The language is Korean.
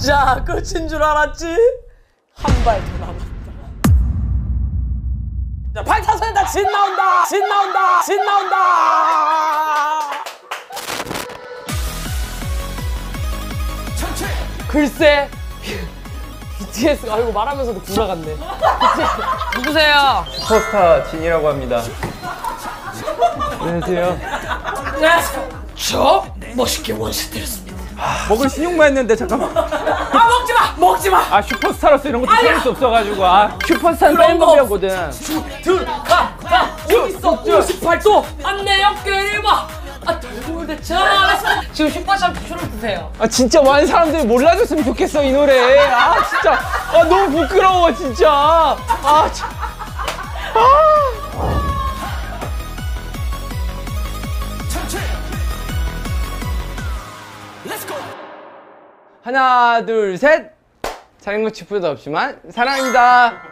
진짜 끝인 줄 알았지? 한 발 더 남았다. 자, 발 타선다 진 나온다! 진 나온다! 진 나온다! 글쎄 BTS 아이고 말하면서도 구라같네. 누구세요? 슈퍼스타 진이라고 합니다. 안녕하세요. 안녕하세요. 저 멋있게 원샷 때렸습니다. 먹을 신용만 했는데 잠깐만. 아 먹지 마! 먹지 마! 아 슈퍼스타로서 이런 것도. 참을 수 없어가지고 아 슈퍼스타는 그런 뺀거 법이었거든. 들어가! 가! 어딨어? 58도! 안내 어깨 1번! 아, 돌대 잘했어! 지금 슈퍼샵 줄을 드세요. 아 진짜 많은 사람들이 몰라줬으면 좋겠어 이 노래. 아 진짜 아 너무 부끄러워 진짜. 아 참. 하나 둘 셋. 잘한 것 치프도 없지만 사랑합니다.